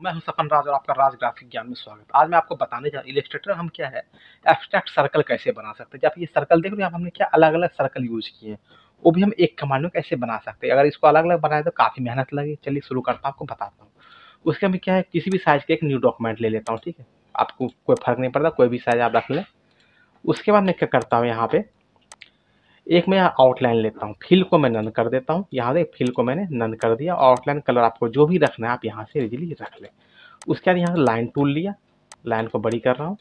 मैं हूँ सपन राज और आपका राज ग्राफिक ज्ञान में स्वागत। आज मैं आपको बताने जा रहा इलेस्ट्रेटर हम क्या है? एब्स्ट्रैक्ट सर्कल कैसे बना सकते हैं? जब ये सर्कल देख रहे हैं हमने क्या अलग अलग सर्कल यूज़ किए हैं, वो भी हम एक कमांड में कैसे बना सकते हैं? अगर इसको अलग अलग बनाए तो काफ़ी मेहनत लगे चलिए शुरू करता हूँ, आपको बताता हूँ। उसके में क्या है, किसी भी साइज़ का एक न्यू डॉक्यूमेंट ले लेता हूँ, ठीक है? आपको कोई फ़र्क नहीं पड़ता, कोई भी साइज़ आप रख लें। उसके बाद मैं क्या करता हूँ यहाँ पे? एक मैं यहाँ आउटलाइन लेता हूँ। फिल को मैं नन कर देता हूँ। यहाँ से फिल को मैंने नन कर दिया। आउटलाइन कलर आपको जो भी रखना है, आप यहाँ से इजीली रख लें। उसके बाद यहाँ से लाइन टूल लिया। लाइन को बड़ी कर रहा हूँ।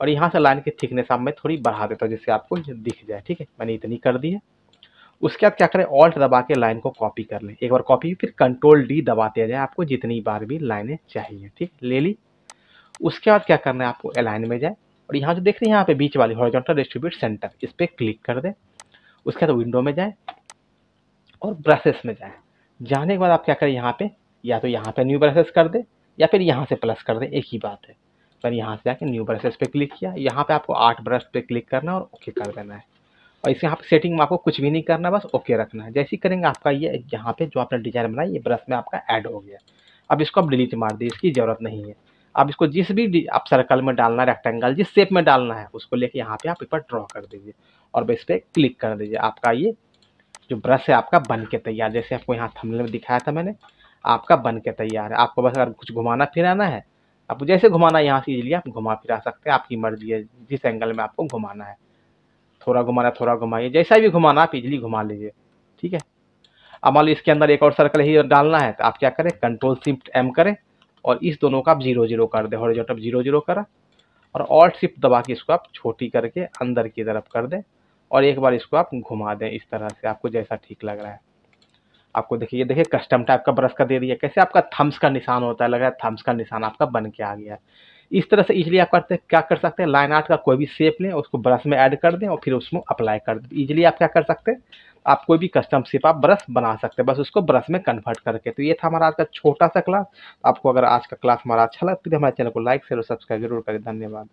और यहाँ से लाइन की थिकनेस आप मैं थोड़ी बढ़ा देता हूँ, जिससे आपको दिख जाए। ठीक है? मैंने इतनी कर दी है। उसके बाद क्या करें? ऑल्ट दबा के लाइन को कॉपी कर लें। एक बार कॉपी फिर कंट्रोल डी दबाते जाए आपको जितनी बार भी लाइनें चाहिए। ठीक ले ली। उसके बाद क्या करना है? आपको अलाइन में जाए। और यहाँ जो देख रहे हैं, यहाँ पे बीच वाली हॉरिजॉन्टल डिस्ट्रीब्यूट सेंटर इस पर क्लिक कर दें। उसके बाद विंडो में जाए और ब्रशेस में जाए। जाने के बाद आप क्या करें यहाँ पे? या तो यहाँ पे न्यू ब्रशेस कर दे या फिर यहाँ से प्लस कर दे, एक ही बात है। पर यहाँ से जाके न्यू ब्रशेस पे क्लिक किया। यहाँ पे आपको आठ ब्रश पे क्लिक करना और ओके कर देना है। और इसे यहाँ पे सेटिंग में आपको कुछ भी नहीं करना, बस ओके रखना है। जैसे ही करेंगे आपका ये यहाँ पे जो आपने डिज़ाइन बनाया ये ब्रश में आपका ऐड हो गया। अब इसको आप डिलीट मार दिए इसकी ज़रूरत नहीं है। अब इसको जिस भी आप सर्कल में डालना है रेक्टेंगल जिस शेप में डालना है, उसको लेके यहाँ पे आप इस पर ड्रॉ कर दीजिए। और बस पे क्लिक कर दीजिए। आपका ये जो ब्रश है, आपका बन के तैयार। जैसे आपको यहाँ थंबनेल में दिखाया था मैंने, आपका बन के तैयार है। आपको बस अगर कुछ घुमाना फिराना है, आपको जैसे घुमाना यहाँ से इजीली आप घुमा फिरा सकते हैं। आपकी मर्ज़ी है, जिस एंगल में आपको घुमाना है। थोड़ा घुमाना, थोड़ा घुमाइए। जैसा भी घुमाना, आप इजीली घुमा लीजिए। ठीक है? अब मान लो इसके अंदर एक और सर्कल ही डालना है तो आप क्या करें? कंट्रोल शिफ्ट एम करें और इस दोनों का आप ज़ीरो ज़ीरो कर दें। हॉरिजॉन्टल ज़ीरो ज़ीरो करा और ऑल्ट शिफ्ट दबा के इसको आप छोटी करके अंदर की तरफ़ कर दें। और एक बार इसको आप घुमा दें इस तरह से, आपको जैसा ठीक लग रहा है। आपको देखिए देखिए कस्टम टाइप का ब्रश का दे दिया। कैसे आपका थम्स का निशान होता है, लग है थम्स का निशान आपका बन के आ गया है। इस तरह से इजीली आप करते, क्या कर सकते हैं? लाइन आर्ट का कोई भी शेप लें, उसको ब्रश में ऐड कर दें और फिर उसमें अप्लाई कर दें। इजीली आप क्या कर सकते हैं? आप कोई भी कस्टम शेप आप ब्रश बना सकते हैं, बस उसको ब्रश में कन्वर्ट करके। तो ये था हमारा आज का छोटा सा क्लास आपको अगर आज का क्लास हमारा अच्छा लगता है तो हमारे चैनल को लाइक शेयर और सब्सक्राइब ज़रूर करें। धन्यवाद।